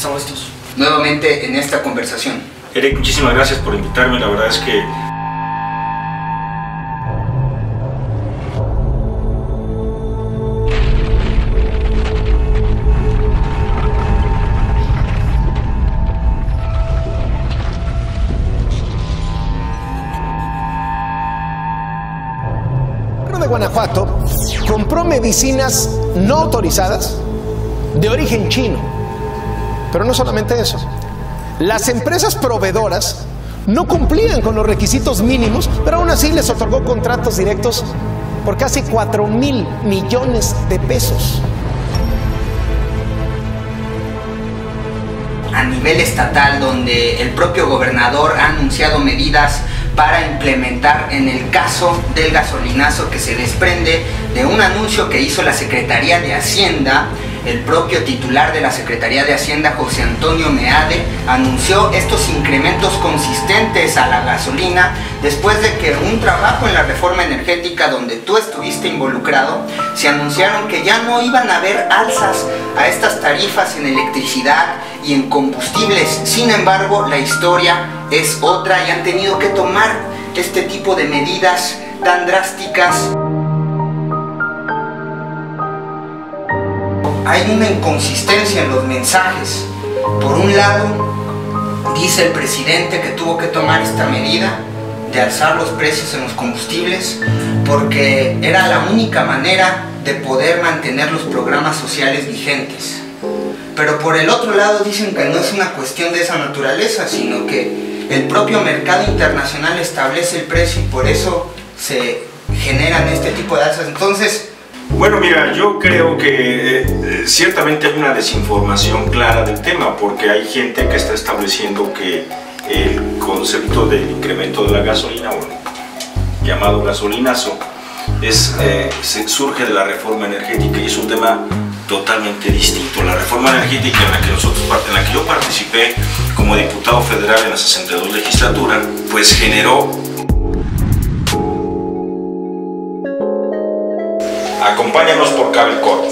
Estamos listos. nuevamente en esta conversación. Eric, muchísimas gracias por invitarme. La verdad es que de Guanajuato compró medicinas no autorizadas de origen chino. Pero no solamente eso. Las empresas proveedoras no cumplían con los requisitos mínimos, pero aún así les otorgó contratos directos por casi 4 mil millones de pesos. A nivel estatal, donde el propio gobernador ha anunciado medidas para implementar en el caso del gasolinazo que se desprende de un anuncio que hizo la Secretaría de Hacienda el propio titular de la Secretaría de Hacienda, José Antonio Meade, anunció estos incrementos consistentes a la gasolina después de que un trabajo en la reforma energética donde tú estuviste involucrado, se anunciaron que ya no iban a haber alzas a estas tarifas en electricidad y en combustibles. Sin embargo, la historia es otra y han tenido que tomar este tipo de medidas tan drásticas. Hay una inconsistencia en los mensajes. Por un lado, dice el presidente que tuvo que tomar esta medida de alzar los precios en los combustibles porque era la única manera de poder mantener los programas sociales vigentes. Pero por el otro lado dicen que no es una cuestión de esa naturaleza, sino que el propio mercado internacional establece el precio y por eso se generan este tipo de alzas. Entonces, bueno, mira, yo creo que eh, ciertamente hay una desinformación clara del tema porque hay gente que está estableciendo que el concepto del incremento de la gasolina, o llamado gasolinazo, es, eh, surge de la reforma energética y es un tema totalmente distinto. La reforma energética en la que, nosotros, en la que yo participé como diputado federal en la 62 legislatura, pues generó Acompáñanos por Cable Corp.